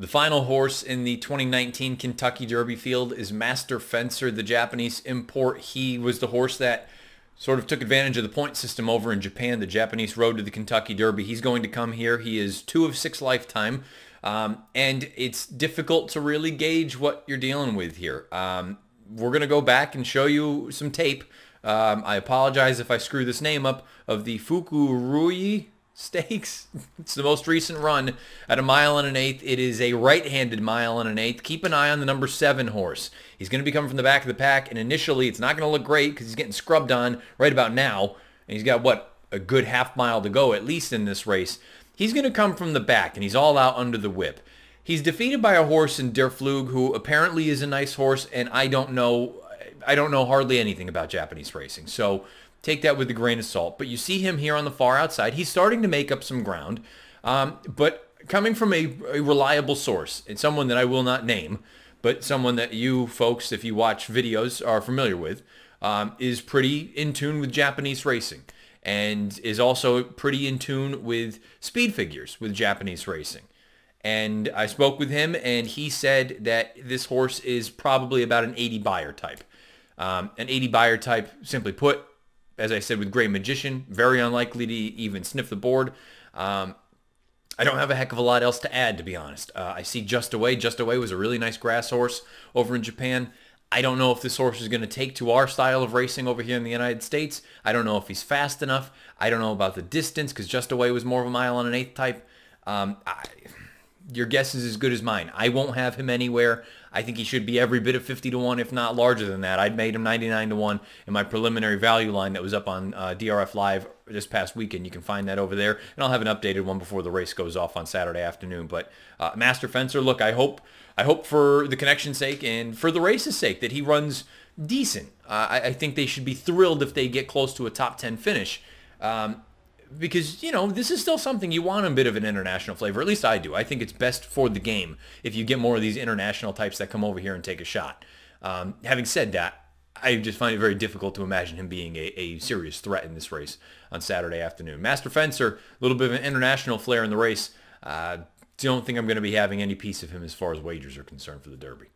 The final horse in the 2019 Kentucky Derby field is Master Fencer, the Japanese import. He was the horse that sort of took advantage of the point system over in Japan, the Japanese road to the Kentucky Derby. He's going to come here. He is two of six lifetime. Um, and it's difficult to really gauge what you're dealing with here. Um, we're going to go back and show you some tape. Um, I apologize if I screw this name up, of the Fukuryu Stakes. It's the most recent run at a mile and an eighth. It is a right-handed mile and an eighth. Keep an eye on the number seven horse. He's going to be coming from the back of the pack, and initially it's not going to look great because he's getting scrubbed on right about now, and he's got, what, a good half mile to go at least in this race. He's going to come from the back, and he's all out under the whip. He's defeated by a horse in Der Flug, who apparently is a nice horse, and I don't know, I don't know hardly anything about Japanese racing. So take that with a grain of salt. But you see him here on the far outside. He's starting to make up some ground, um, but coming from a, a reliable source, and someone that I will not name, but someone that you folks, if you watch videos, are familiar with, um, is pretty in tune with Japanese racing and is also pretty in tune with speed figures with Japanese racing. And I spoke with him, and he said that this horse is probably about an 80 Beyer type. Um, an 80 Beyer type, simply put, as I said with Gray Magician, very unlikely to even sniff the board. Um, I don't have a heck of a lot else to add, to be honest. Uh, I see Just a Way. Just a Way was a really nice grass horse over in Japan. I don't know if this horse is going to take to our style of racing over here in the United States. I don't know if he's fast enough. I don't know about the distance because Just a Way was more of a mile and an eighth type. Um, I, your guess is as good as mine. I won't have him anywhere. I think he should be every bit of 50 to 1, if not larger than that. I'd made him 99 to 1 in my preliminary value line that was up on uh, DRF Live this past weekend. You can find that over there. And I'll have an updated one before the race goes off on Saturday afternoon. But uh, Master Fencer, look, I hope I hope for the connection's sake and for the race's sake that he runs decent. Uh, I, I, think they should be thrilled if they get close to a top 10 finish. Um, because, you know, this is still something you want a bit of an international flavor. At least I do. I think it's best for the game if you get more of these international types that come over here and take a shot. Um, having said that, I just find it very difficult to imagine him being a, a serious threat in this race on Saturday afternoon. Master Fencer, a little bit of an international flair in the race. Uh, don't think I'm going to be having any piece of him as far as wagers are concerned for the Derby.